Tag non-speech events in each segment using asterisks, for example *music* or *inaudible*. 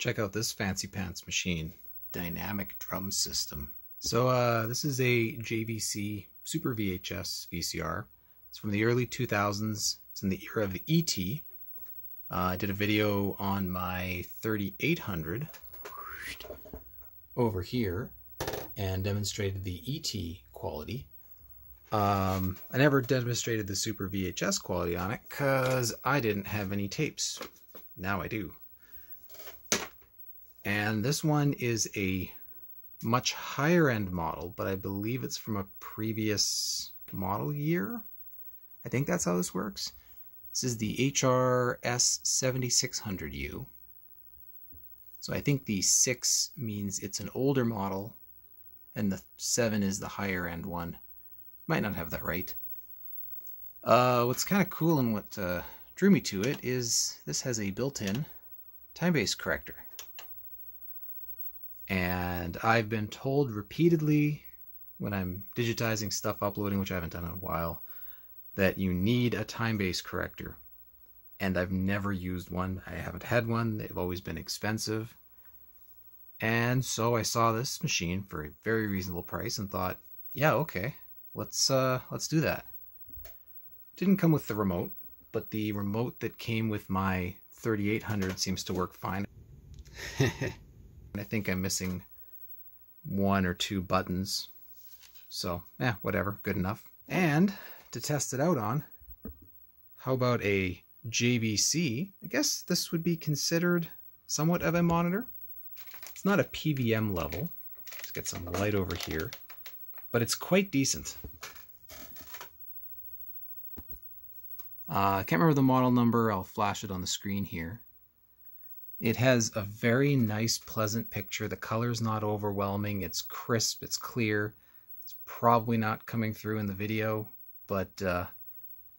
check out this fancy pants machine. Dynamic drum system. So uh, this is a JVC Super VHS VCR. It's from the early 2000s. It's in the era of the ET. Uh, I did a video on my 3800 over here and demonstrated the ET quality. Um, I never demonstrated the Super VHS quality on it because I didn't have any tapes. Now I do. And this one is a much higher end model, but I believe it's from a previous model year. I think that's how this works. This is the HRS 7600U. So I think the 6 means it's an older model, and the 7 is the higher end one. Might not have that right. Uh, what's kind of cool and what uh, drew me to it is this has a built-in time-based corrector. And I've been told repeatedly when I'm digitizing stuff, uploading, which I haven't done in a while, that you need a time-based corrector. And I've never used one. I haven't had one. They've always been expensive. And so I saw this machine for a very reasonable price and thought, yeah, okay, let's uh, let's do that. Didn't come with the remote, but the remote that came with my 3800 seems to work fine. *laughs* I think I'm missing one or two buttons. So, yeah, whatever, good enough. And to test it out on, how about a JVC? I guess this would be considered somewhat of a monitor. It's not a PVM level. Let's get some light over here but it's quite decent. Uh, I can't remember the model number. I'll flash it on the screen here. It has a very nice, pleasant picture. The color's not overwhelming. It's crisp. It's clear. It's probably not coming through in the video, but uh,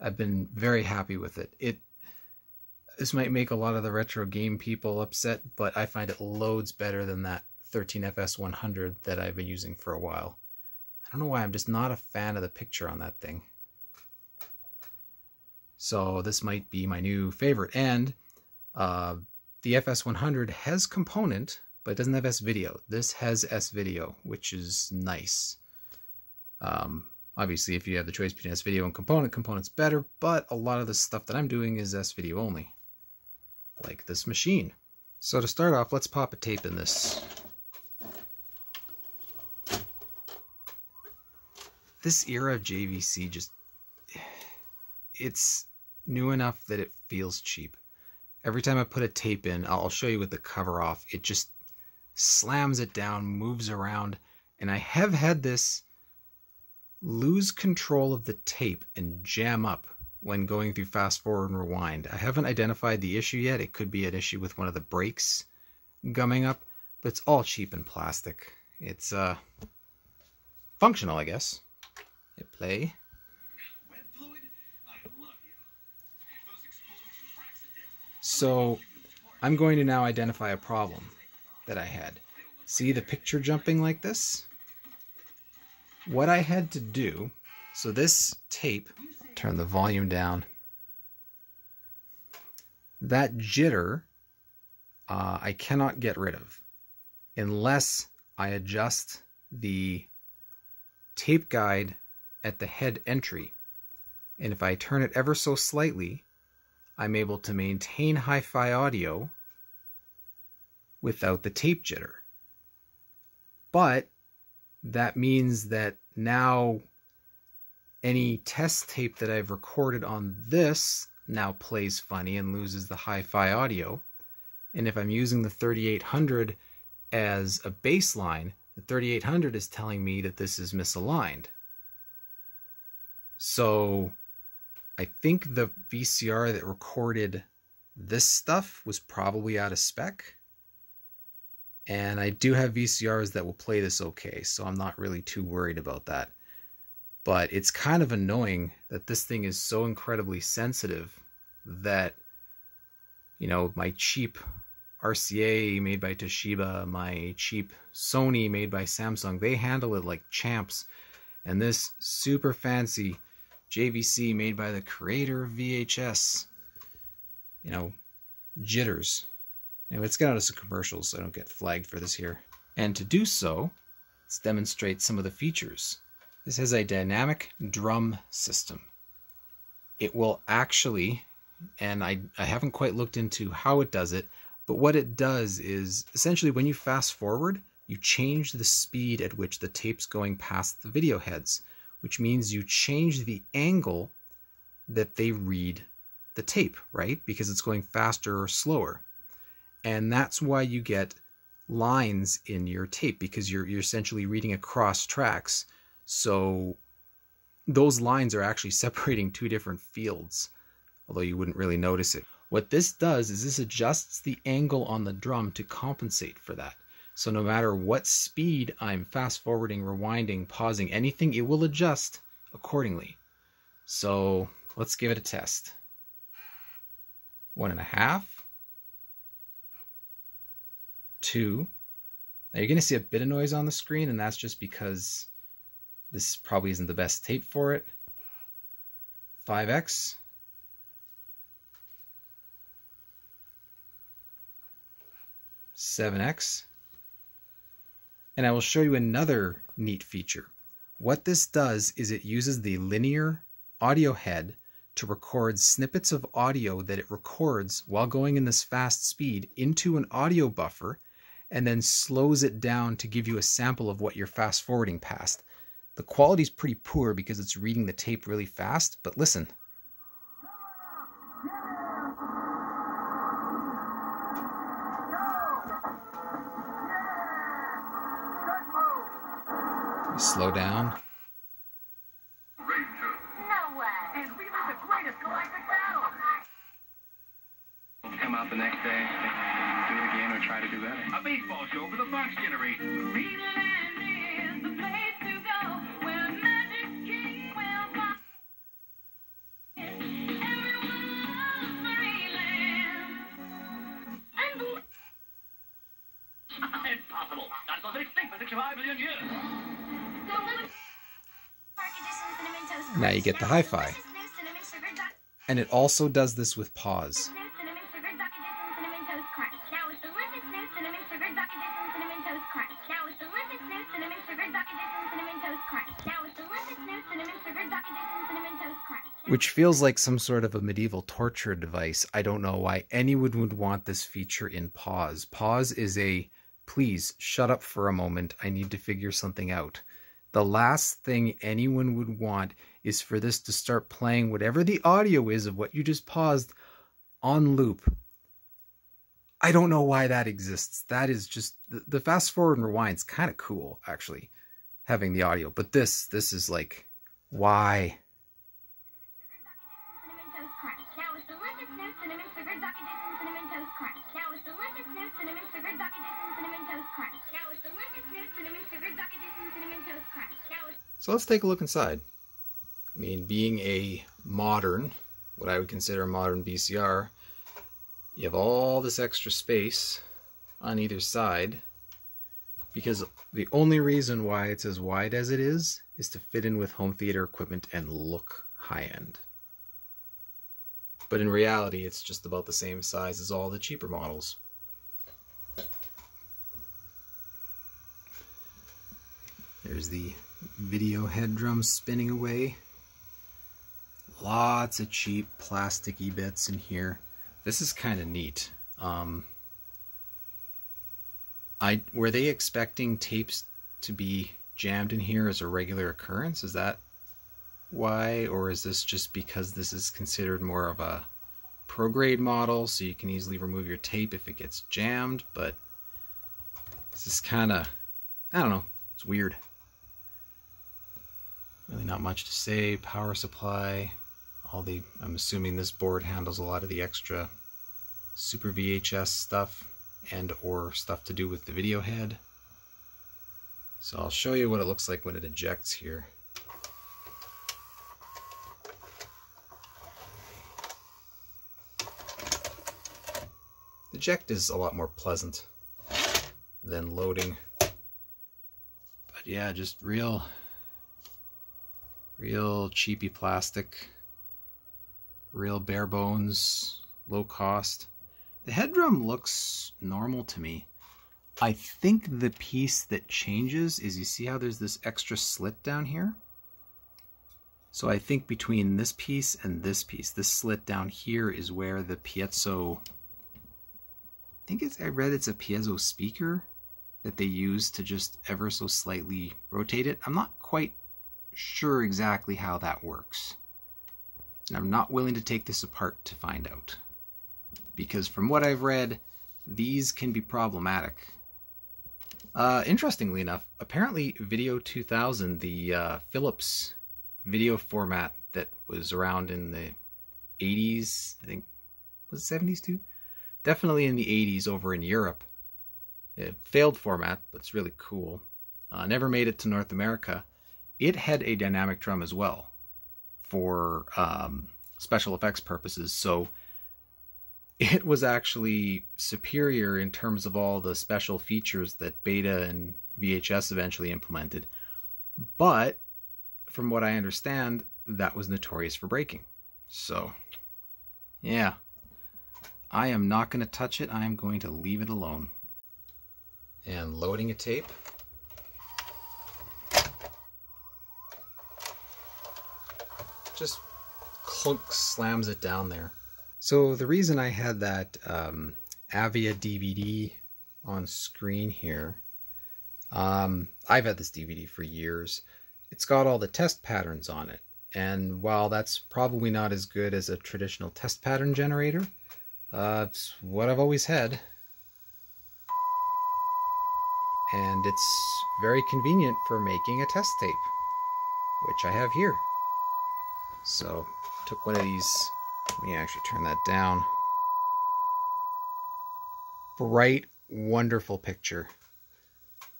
I've been very happy with it. It this might make a lot of the retro game people upset, but I find it loads better than that 13FS100 that I've been using for a while. I don't know why, I'm just not a fan of the picture on that thing. So this might be my new favorite. And uh, the FS100 has component, but it doesn't have S-Video. This has S-Video, which is nice. Um, obviously, if you have the choice between S-Video and component, component's better, but a lot of the stuff that I'm doing is S-Video only. Like this machine. So to start off, let's pop a tape in this this era of JVC just it's new enough that it feels cheap. Every time I put a tape in, I'll show you with the cover off, it just slams it down, moves around, and I have had this lose control of the tape and jam up when going through fast forward and rewind. I haven't identified the issue yet. It could be an issue with one of the brakes gumming up, but it's all cheap and plastic. It's uh functional, I guess. Hit play. So I'm going to now identify a problem that I had. See the picture jumping like this? What I had to do, so this tape, turn the volume down. That jitter, uh, I cannot get rid of unless I adjust the tape guide at the head entry. And if I turn it ever so slightly, I'm able to maintain hi-fi audio without the tape jitter. But that means that now any test tape that I've recorded on this now plays funny and loses the hi-fi audio. And if I'm using the 3800 as a baseline, the 3800 is telling me that this is misaligned. So I think the VCR that recorded this stuff was probably out of spec. And I do have VCRs that will play this okay, so I'm not really too worried about that. But it's kind of annoying that this thing is so incredibly sensitive that, you know, my cheap RCA made by Toshiba, my cheap Sony made by Samsung, they handle it like champs. And this super fancy JVC made by the creator of VHS. You know, jitters. Anyway, let's get out of some commercials so I don't get flagged for this here. And to do so, let's demonstrate some of the features. This has a dynamic drum system. It will actually, and I, I haven't quite looked into how it does it, but what it does is essentially when you fast forward, you change the speed at which the tape's going past the video heads, which means you change the angle that they read the tape, right? Because it's going faster or slower. And that's why you get lines in your tape because you're you're essentially reading across tracks. So those lines are actually *laughs* separating two different fields, although you wouldn't really notice it. What this does is this adjusts the angle on the drum to compensate for that. So no matter what speed I'm fast forwarding, rewinding, pausing, anything, it will adjust accordingly. So let's give it a test. One and a half two. Now you're going to see a bit of noise on the screen, and that's just because this probably isn't the best tape for it. 5x. Seven X. And I will show you another neat feature. What this does is it uses the linear audio head to record snippets of audio that it records while going in this fast speed into an audio buffer and then slows it down to give you a sample of what you're fast forwarding past. The quality's pretty poor because it's reading the tape really fast, but listen. Greatest galactic battle. Come out the next day, do it again, or try to do better. A baseball show for the Fox generation. Get the hi-fi. And it also does this with pause. Which feels like some sort of a medieval torture device. I don't know why anyone would want this feature in pause. Pause is a please shut up for a moment. I need to figure something out. The last thing anyone would want is for this to start playing whatever the audio is of what you just paused on loop. I don't know why that exists. That is just the, the fast forward and rewind's kind of cool, actually, having the audio. But this, this is like, why? So let's take a look inside. I mean, being a modern, what I would consider a modern VCR, you have all this extra space on either side because the only reason why it's as wide as it is is to fit in with home theater equipment and look high end. But in reality, it's just about the same size as all the cheaper models. There's the video head drum spinning away. Lots of cheap plasticky bits in here. This is kind of neat. Um, I were they expecting tapes to be jammed in here as a regular occurrence? Is that why, or is this just because this is considered more of a pro grade model, so you can easily remove your tape if it gets jammed? But this is kind of, I don't know, it's weird. Really not much to say. Power supply, all the, I'm assuming this board handles a lot of the extra Super VHS stuff and or stuff to do with the video head. So I'll show you what it looks like when it ejects here. Eject is a lot more pleasant than loading. But yeah, just real real cheapy plastic, real bare bones, low cost. The head drum looks normal to me. I think the piece that changes is you see how there's this extra slit down here? So I think between this piece and this piece, this slit down here is where the piezo. I think it's. I read it's a piezo speaker that they use to just ever so slightly rotate it. I'm not quite sure exactly how that works. And I'm not willing to take this apart to find out. Because from what I've read, these can be problematic. Uh, interestingly enough, apparently Video 2000, the uh, Philips video format that was around in the 80s, I think, was it 70s too? Definitely in the 80s over in Europe. It failed format, but it's really cool. Uh, never made it to North America. It had a dynamic drum as well for um, special effects purposes. So *laughs* it was actually superior in terms of all the special features that Beta and VHS eventually implemented. But from what I understand, that was notorious for breaking. So, yeah. I am not going to touch it. I am going to leave it alone. And loading a tape. Just clunk slams it down there. So the reason I had that um, Avia DVD on screen here, um, I've had this DVD for years. It's got all the test patterns on it. And while that's probably not as good as a traditional test pattern generator, uh, it's what I've always had. And it's very convenient for making a test tape, which I have here. So, took one of these. Let me actually turn that down. Bright, wonderful picture.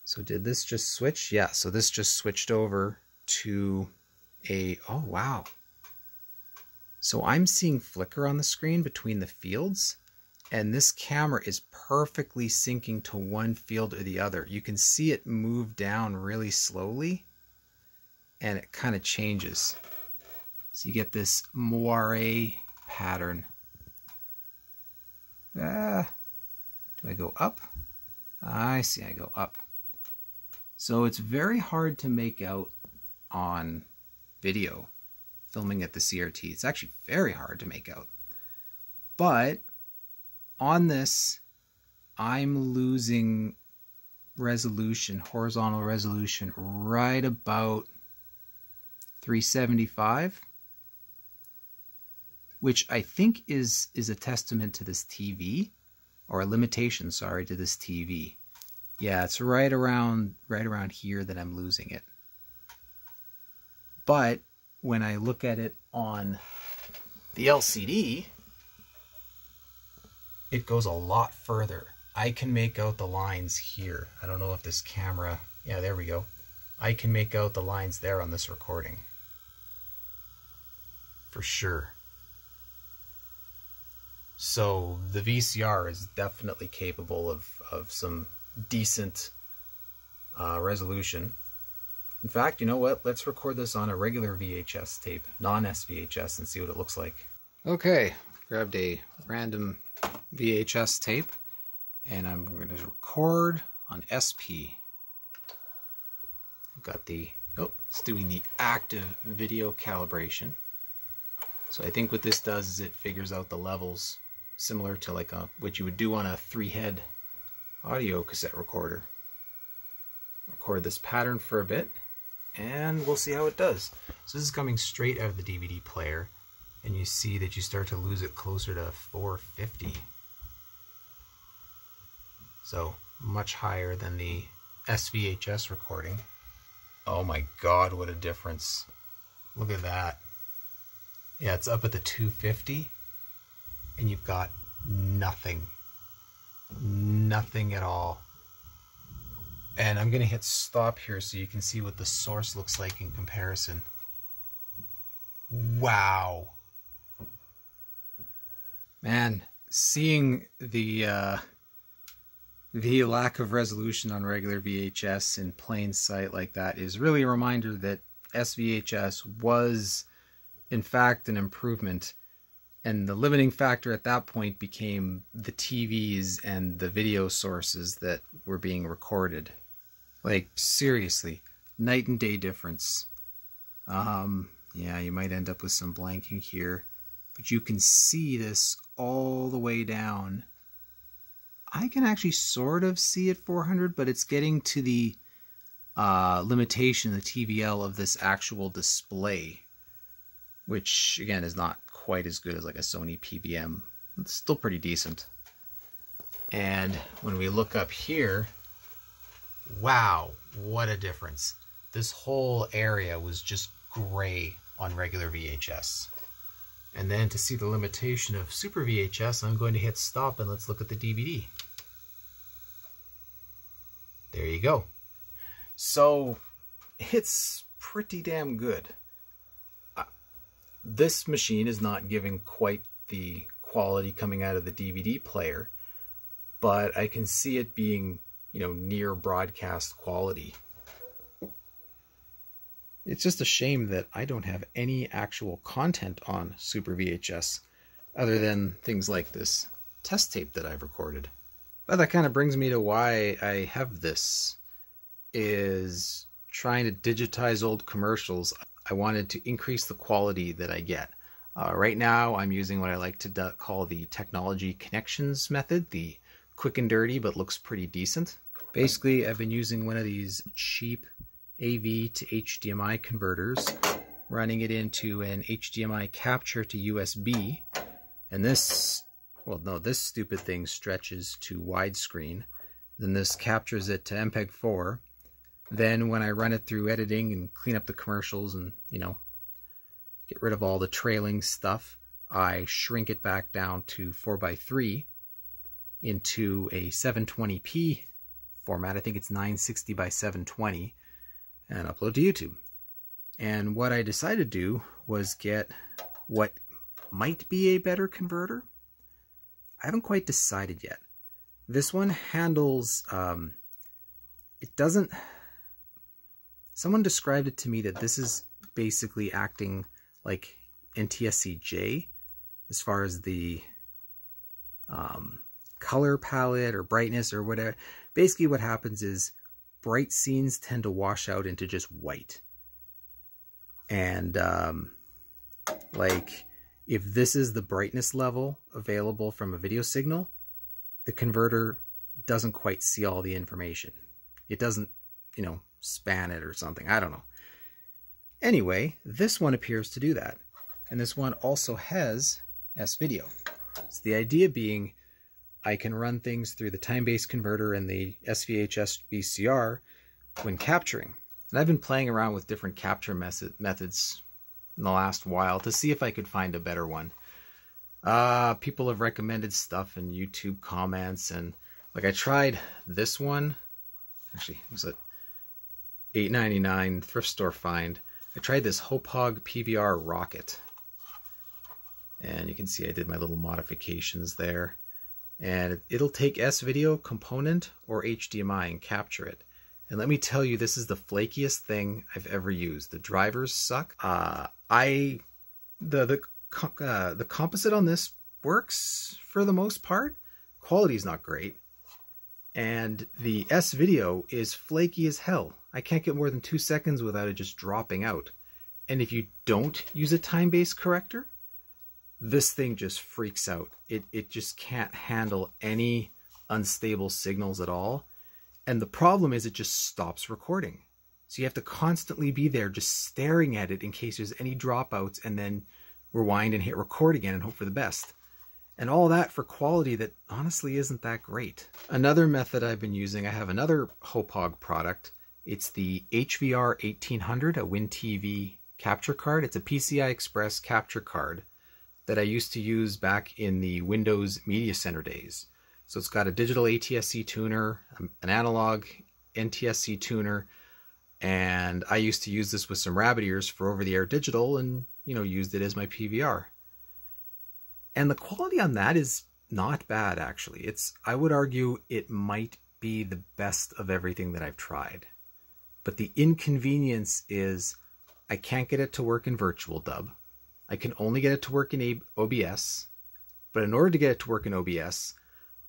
So did this just switch? Yeah, so this just switched over to a, oh wow. So I'm seeing flicker on the screen between the fields and this camera is perfectly syncing to one field or the other. You can see it move down really slowly and it kind of changes. So you get this moire pattern. Ah, do I go up? I see, I go up. So it's very hard to make out on video filming at the CRT. It's actually very hard to make out. But on this, I'm losing resolution, horizontal resolution, right about 375 which I think is is a testament to this TV or a limitation, sorry, to this TV. Yeah, it's right around right around here that I'm losing it. But when I look at it on the LCD, it goes a lot further. I can make out the lines here. I don't know if this camera, yeah, there we go. I can make out the lines there on this recording. For sure. So the VCR is definitely capable of, of some decent uh, resolution. In fact, you know what? Let's record this on a regular VHS tape, non SVHS, and see what it looks like. Okay, grabbed a random VHS tape, and I'm going to record on SP. Got the, oh, it's doing the active video calibration. So I think what this does is it figures out the levels similar to like a, what you would do on a three head audio cassette recorder. Record this pattern for a bit and we'll see how it does. So this is coming straight out of the DVD player and you see that you start to lose it closer to 450. So much higher than the SVHS recording. Oh my god, what a difference. Look at that. Yeah, it's up at the 250 and you've got nothing. Nothing at all. And I'm going to hit stop here so you can see what the source looks like in comparison. Wow. Man, seeing the uh, the lack of resolution on regular VHS in plain sight like that is really a reminder that SVHS was in fact an improvement And the limiting factor at that point became the TVs and the video sources that were being recorded. Like, seriously, night and day difference. Um, yeah, you might end up with some blanking here, but you can see this all the way down. I can actually sort of see at 400, but it's getting to the uh, limitation, the TVL of this actual display, which again is not quite as good as like a Sony PVM. It's still pretty decent. And when we look up here, wow, what a difference. This whole area was just gray on regular VHS. And then to see the limitation of Super VHS, I'm going to hit stop and let's look at the DVD. There you go. So it's pretty damn good. Uh, this machine is not giving quite the quality coming out of the DVD player, but I can see it being, you know, near broadcast quality. It's just a shame that I don't have any actual content on Super VHS other than things like this test tape that I've recorded. But that kind of brings me to why I have this is trying to digitize old commercials. I wanted to increase the quality that I get. Uh, right now, I'm using what I like to call the technology connections method, the quick and dirty, but looks pretty decent. Basically, I've been using one of these cheap AV to HDMI converters, running it into an HDMI capture to USB, and this, well, no, this stupid thing stretches to widescreen. Then this captures it to MPEG 4. Then when I run it through editing and clean up the commercials and, you know, get rid of all the trailing stuff, I shrink it back down to 4x3 into a 720p format. I think it's 960 by 720 and upload to YouTube. And what I decided to do was get what might be a better converter. I haven't quite decided yet. This one handles, um, it doesn't, someone described it to me that this is basically acting like NTSC-J as far as the um, color palette or brightness or whatever. Basically what happens is bright scenes tend to wash out into just white. And um, like if this is the brightness level available from a video signal, the converter doesn't quite see all the information. It doesn't, you know, span it or something. I don't know. Anyway, this one appears to do that. And this one also has S-Video. So the idea being I can run things through the time-based converter and the SVHS VCR when capturing. And I've been playing around with different capture method, methods in the last while to see if I could find a better one. Uh, people have recommended stuff in YouTube comments, and like I tried this one. Actually, it was ninety nine thrift store find. I tried this Hauppauge PVR Rocket, and you can see I did my little modifications there. And it'll take S video component or HDMI and capture it. And let me tell you, this is the flakiest thing I've ever used. The drivers suck. Uh, I the the uh, the composite on this works for the most part. Quality's not great, and the S video is flaky as hell. I can't get more than two seconds without it just dropping out. And if you don't use a time-based corrector, this thing just freaks out. It it just can't handle any unstable signals at all. And the problem is it just stops recording. So you have to constantly be there just staring at it in case there's any dropouts and then rewind and hit record again and hope for the best. And all that for quality that honestly isn't that great. Another method I've been using, I have another Hauppauge product. It's the HVR 1800, a WinTV capture card. It's a PCI Express capture card that I used to use back in the Windows Media Center days. So it's got a digital ATSC tuner, um, an analog NTSC tuner, and I used to use this with some rabbit ears for over-the-air digital and, you know, used it as my PVR. And the quality on that is not bad, actually. It's, I would argue it might be the best of everything that I've tried. But the inconvenience is I can't get it to work in Virtual Dub. I can only get it to work in OBS, but in order to get it to work in OBS,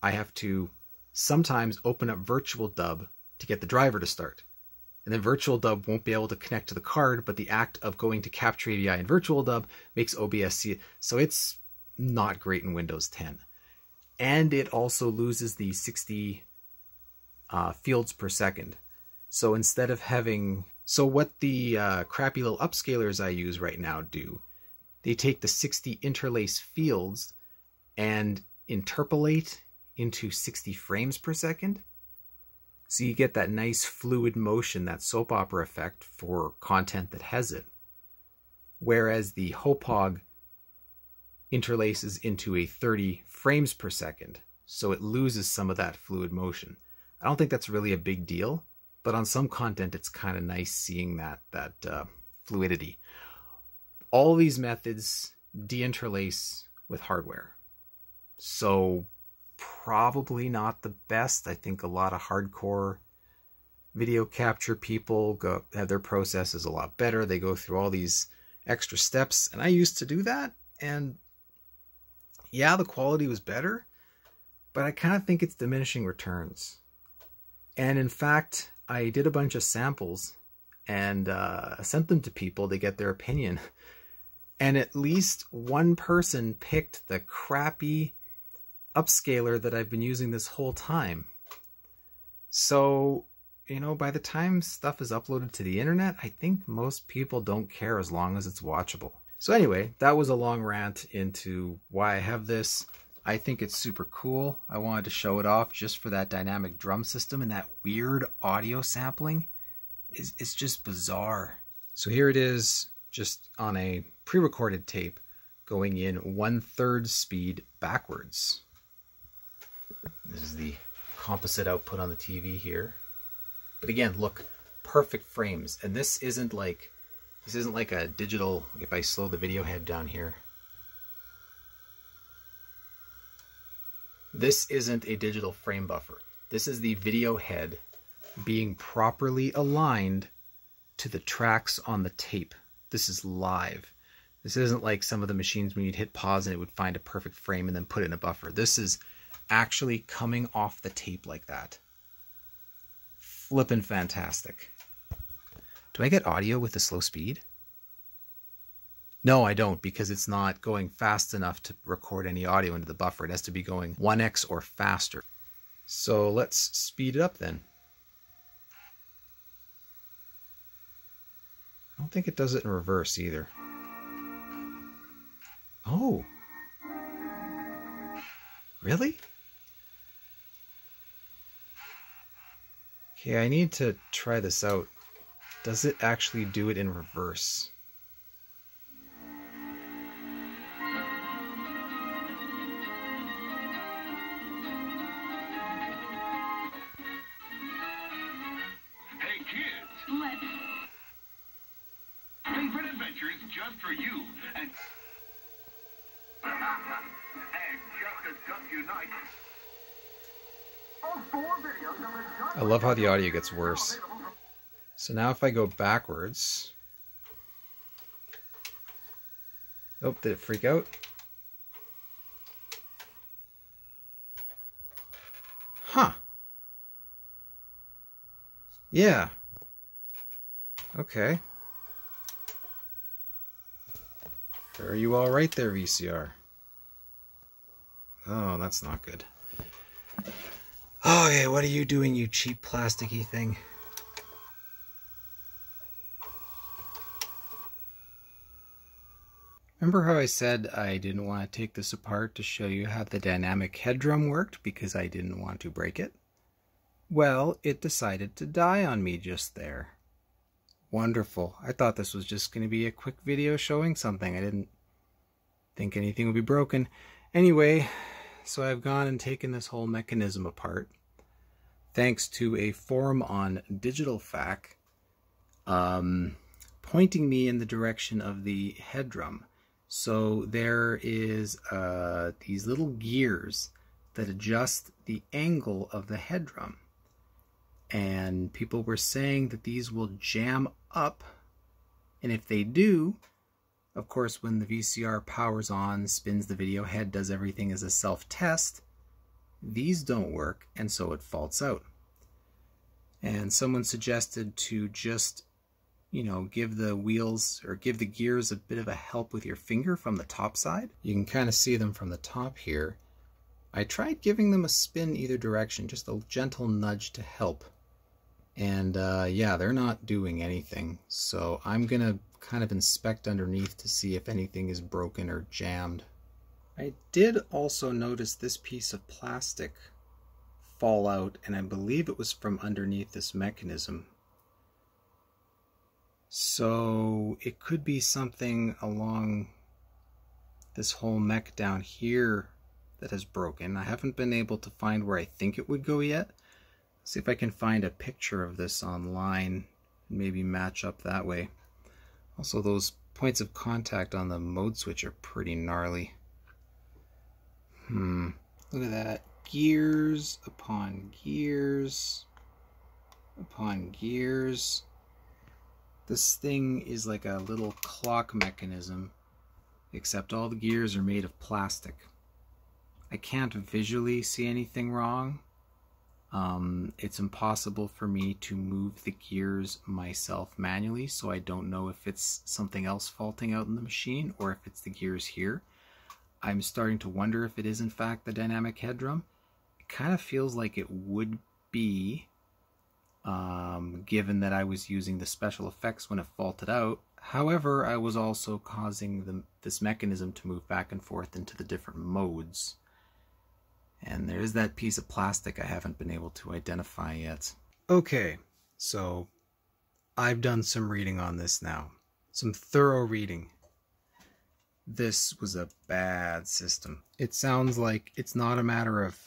I have to sometimes open up Virtual Dub to get the driver to start. And then Virtual Dub won't be able to connect to the card, but the act of going to Capture AVI in Virtual Dub makes OBS see it. So it's not great in Windows 10. And it also loses the 60 uh, fields per second. So instead of having. So what the uh, crappy little upscalers I use right now do, they take the 60 interlace fields and interpolate into 60 frames per second. So you get that nice fluid motion, that soap opera effect for content that has it. Whereas the Hauppauge interlaces into a 30 frames per second, so it loses some of that fluid motion. I don't think that's really a big deal, but on some content it's kind of nice seeing that that uh, fluidity. All these methods deinterlace with hardware. So probably not the best. I think a lot of hardcore video capture people go have their processes a lot better. They go through all these extra steps, and I used to do that. And yeah, the quality was better, but I kind of think it's diminishing returns. And in fact, I did a bunch of samples and uh, sent them to people to get their opinion. *laughs* And at least one person picked the crappy upscaler that I've been using this whole time. So, you know, by the time stuff is uploaded to the internet, I think most people don't care as long as it's watchable. So, anyway, that was a long rant into why I have this. I think it's super cool. I wanted to show it off just for that dynamic drum system and that weird audio sampling. It's, it's just bizarre. So, here it is, just on a pre recorded tape, going in one third speed backwards. This is the composite output on the TV here. But again, look, perfect frames. And this isn't like this isn't like a digital if I slow the video head down here. This isn't a digital frame buffer. This is the video head being properly aligned to the tracks on the tape. This is live. This isn't like some of the machines when you'd hit pause and it would find a perfect frame and then put it in a buffer. This is actually coming off the tape like that. Flippin' fantastic. Do I get audio with the slow speed? No, I don't because it's not going fast enough to record any audio into the buffer. It has to be going 1x or faster. So let's speed it up then. Don't think it does it in reverse either. Oh. Really? Okay, I need to try this out. Does it actually do it in reverse? I love how the audio gets worse. So now if I go backwards. Oh, did it freak out? Huh. Yeah. Okay. Are you all right there, VCR? Oh, that's not good. Okay, what are you doing, you cheap plasticky thing? Remember how I said I didn't want to take this apart to show you how the dynamic head drum worked because I didn't want to break it? Well, it decided to die on me just there. Wonderful. I thought this was just going to be a quick video showing something. I didn't think anything would be broken. Anyway, so I've gone and taken this whole mechanism apart thanks to a forum on Digital FAQ um, pointing me in the direction of the head drum. So there is uh, these little gears that adjust the angle of the head drum. And people were saying that these will jam up, and if they do, Of course, when the VCR powers on, spins the video head, does everything as a self-test, these don't work, and so it faults out. And someone suggested to just, you know, give the wheels or give the gears a bit of a help with your finger from the top side. You can kind of see them from the top here. I tried giving them a spin either direction, just a gentle nudge to help. And uh, yeah, they're not doing anything. So I'm going to kind of inspect underneath to see if anything is broken or jammed. I did also notice this piece of plastic fall out, and I believe it was from underneath this mechanism. So it could be something along this whole mech down here that has broken. I haven't been able to find where I think it would go yet. See if I can find a picture of this online and maybe match up that way. Also, those points of contact on the mode switch are pretty gnarly. Hmm. Look at that. Gears upon gears upon gears. This thing is like a little clock mechanism, except all the gears are made of plastic. I can't visually see anything wrong. Um, it's impossible for me to move the gears myself manually, so I don't know if it's something else faulting out in the machine or if it's the gears here. I'm starting to wonder if it is in fact the dynamic head drum. It kind of feels like it would be, um, given that I was using the special effects when it faulted out. However, I was also causing the, this mechanism to move back and forth into the different modes. And there's that piece of plastic I haven't been able to identify yet. Okay, so I've done some reading on this now. Some thorough reading. This was a bad system. It sounds like it's not a matter of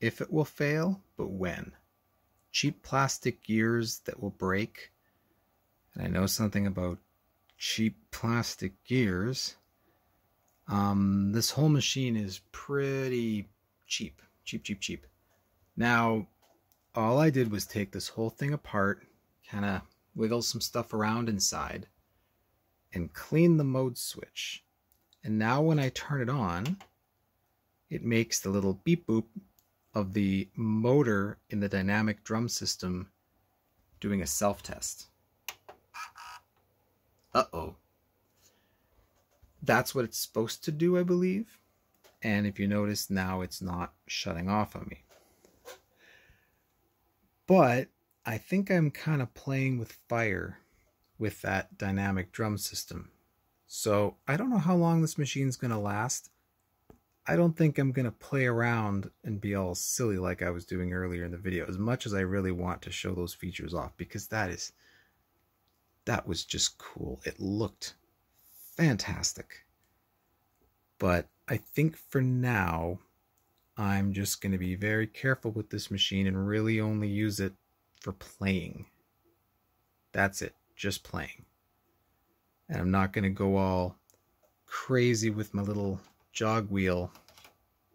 if it will fail, but when. Cheap plastic gears that will break. And I know something about cheap plastic gears. Um, this whole machine is pretty cheap, cheap, cheap, cheap. Now, all I did was take this whole thing apart, kind of wiggle some stuff around inside, and clean the mode switch. And now when I turn it on, it makes the little beep boop of the motor in the dynamic drum system doing a self-test. Uh-oh. That's what it's supposed to do, I believe. And if you notice now it's not shutting off on me. But I think I'm kind of playing with fire with that dynamic drum system. So I don't know how long this machine's going to last. I don't think I'm going to play around and be all silly like I was doing earlier in the video as much as I really want to show those features off because that is that was just cool. It looked fantastic. But I think for now I'm just going to be very careful with this machine and really only use it for playing. That's it, just playing. And I'm not going to go all crazy with my little jog wheel,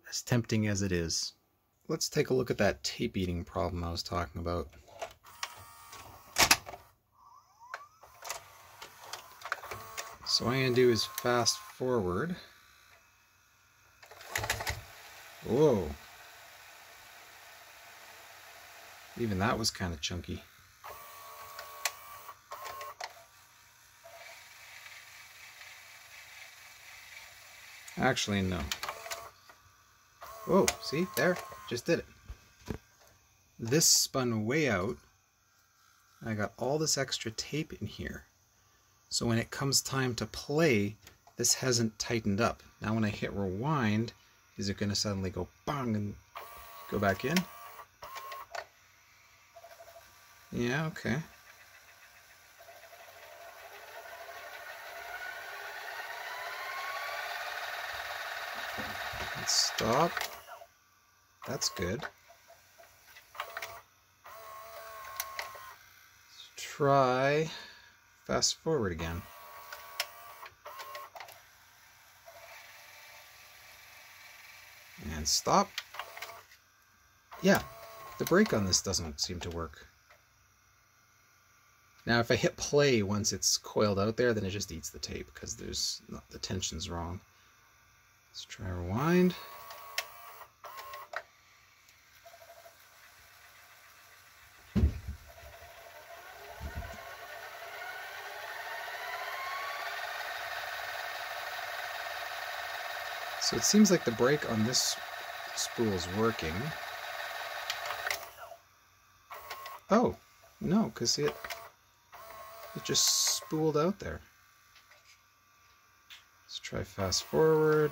as tempting as it is. Let's take a look at that tape eating problem I was talking about. So what I'm going to do is fast forward. Whoa. Even that was kind of chunky. Actually, no. Whoa, see? There. Just did it. This spun way out. I got all this extra tape in here. So when it comes time to play, this hasn't tightened up. Now when I hit rewind, is it going to suddenly go bang and go back in? Yeah, okay. Let's stop. That's good. Let's try fast forward again. Stop. Yeah, the brake on this doesn't seem to work. Now, if I hit play once it's coiled out there, then it just eats the tape because there's the tension's wrong. Let's try rewind. So it seems like the brake on this spool is working. Oh, no, because it it just spooled out there. Let's try fast forward.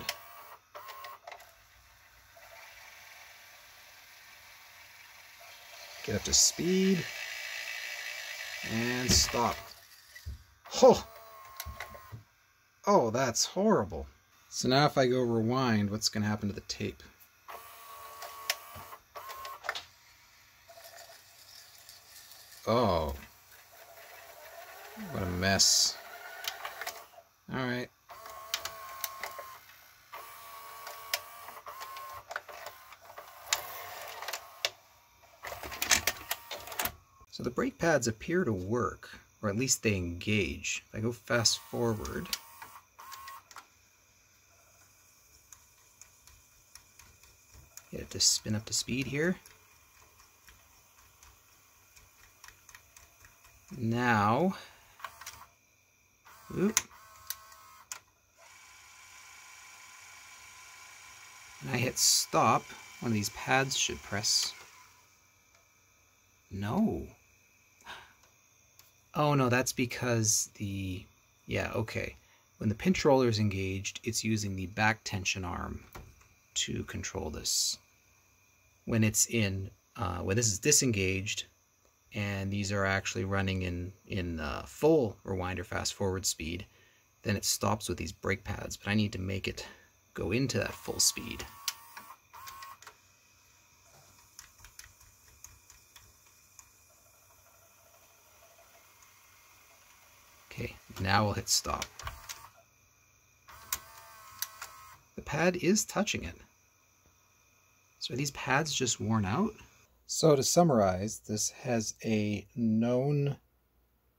Get up to speed. And stop. Oh! Oh, that's horrible. So now if I go rewind, what's going to happen to the tape? Oh. What a mess. Alright. So the brake pads appear to work, or at least they engage. If I go fast forward, get it to spin up to speed here. Now, Oop. When I hit stop, one of these pads should press. No. Oh no, that's because the... Yeah, okay. When the pinch roller is engaged, it's using the back tension arm to control this. When it's in, uh, when this is disengaged, and these are actually running in in uh, full rewind or fast forward speed, then it stops with these brake pads. But I need to make it go into that full speed. Okay, now we'll hit stop. The pad is touching it. So are these pads just worn out? So to summarize, this has a known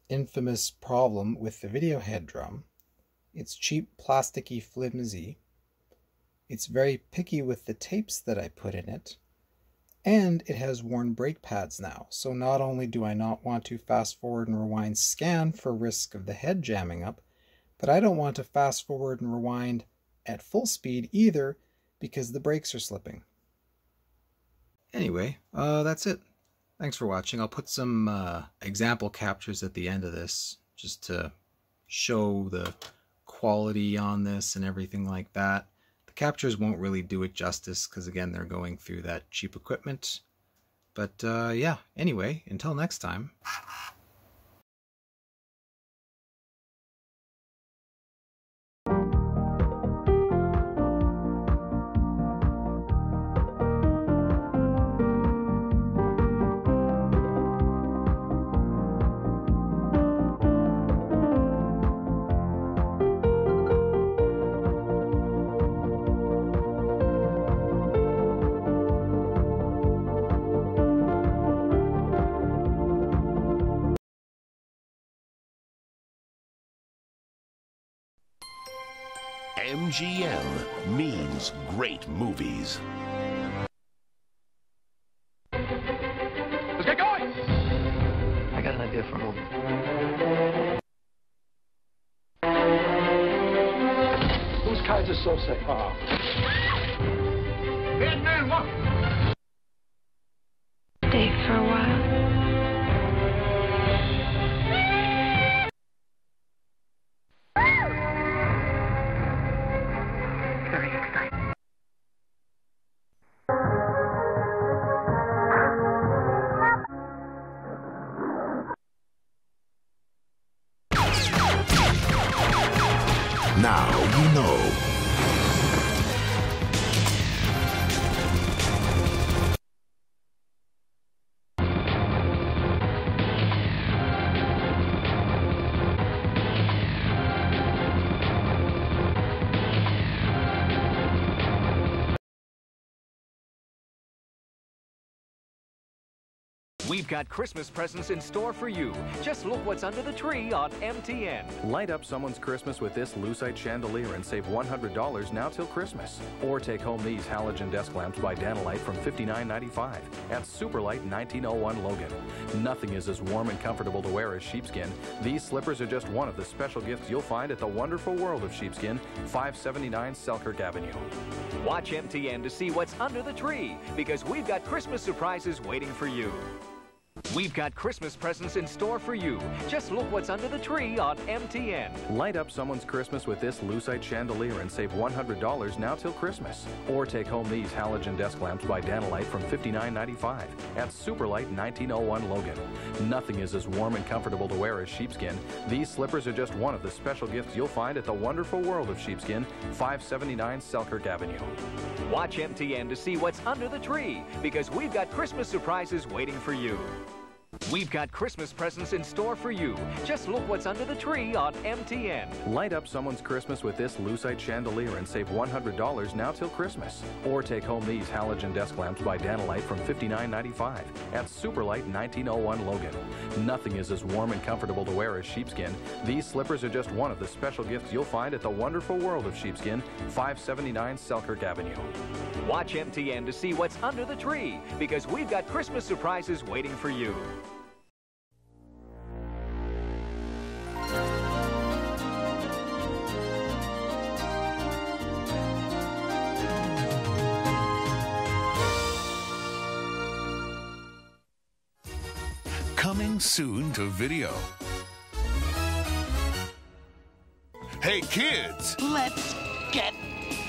infamous problem with the video head drum. It's cheap, plasticky, flimsy. It's very picky with the tapes that I put in it. And it has worn brake pads now. So not only do I not want to fast forward and rewind scan for risk of the head jamming up, but I don't want to fast forward and rewind at full speed either because the brakes are slipping. Anyway, uh, that's it. Thanks for watching. I'll put some uh, example captures at the end of this just to show the quality on this and everything like that. The captures won't really do it justice because, again, they're going through that cheap equipment. But uh, yeah, anyway, until next time. MGM means great movies. Let's get going! I got an idea for a movie. Who's Keyser Söze? Uh, Bad We've got Christmas presents in store for you. Just look what's under the tree on MTN. Light up someone's Christmas with this Lucite chandelier and save $100 now till Christmas. Or take home these halogen desk lamps by Danalite from $59.95 at Superlight 1901 Logan. Nothing is as warm and comfortable to wear as sheepskin. These slippers are just one of the special gifts you'll find at the wonderful world of sheepskin, 579 Selkirk Avenue. Watch MTN to see what's under the tree because we've got Christmas surprises waiting for you. We've got Christmas presents in store for you. Just look what's under the tree on MTN. Light up someone's Christmas with this Lucite chandelier and save $100 now till Christmas. Or take home these halogen desk lamps by Danalite from $59.95 at Superlight 1901 Logan. Nothing is as warm and comfortable to wear as sheepskin. These slippers are just one of the special gifts you'll find at the wonderful world of sheepskin, 579 Selkirk Avenue. Watch MTN to see what's under the tree because we've got Christmas surprises waiting for you. We've got Christmas presents in store for you. Just look what's under the tree on MTN. Light up someone's Christmas with this Lucite chandelier and save $100 now till Christmas. Or take home these halogen desk lamps by Danalite from $59.95 at Superlight 1901 Logan. Nothing is as warm and comfortable to wear as sheepskin. These slippers are just one of the special gifts you'll find at the wonderful world of sheepskin, 579 Selkirk Avenue. Watch MTN to see what's under the tree because we've got Christmas surprises waiting for you. Coming soon to video. Hey kids, Let's get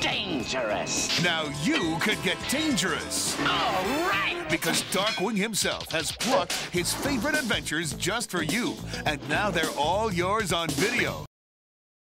dangerous. now you could get dangerous. All right. Because Darkwing himself has plucked his favorite adventures just for you. And now they're all yours on video.